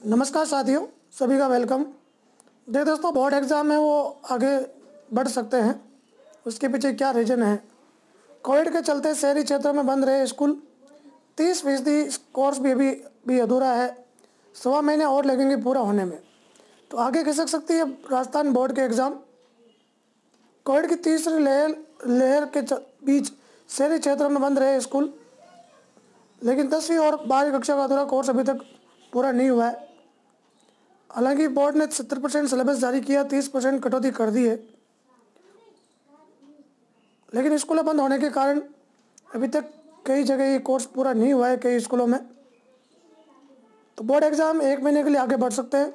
नमस्कार साथियों, सभी का वेलकम देख दोस्तों बोर्ड एग्ज़ाम है वो आगे बढ़ सकते हैं। उसके पीछे क्या रीज़न है? कोविड के चलते शहरी क्षेत्रों में बंद रहे स्कूल तीस फ़ीसदी कोर्स भी अभी, भी अधूरा है। सवा महीने और लगेंगे पूरा होने में। तो आगे खिसक सकती है राजस्थान बोर्ड के एग्ज़ाम कोविड की तीसरी लहर लहर के बीच शहरी क्षेत्रों में बंद रहे स्कूल लेकिन दसवीं और बारहवीं कक्षा का अधूरा कोर्स अभी तक पूरा नहीं हुआ है। हालाँकि बोर्ड ने सत्तर परसेंट सिलेबस जारी किया, तीस परसेंट कटौती कर दी है। लेकिन स्कूलें बंद होने के कारण अभी तक कई जगह ये कोर्स पूरा नहीं हुआ है, कई स्कूलों में। तो बोर्ड एग्ज़ाम एक महीने के लिए आगे बढ़ सकते हैं।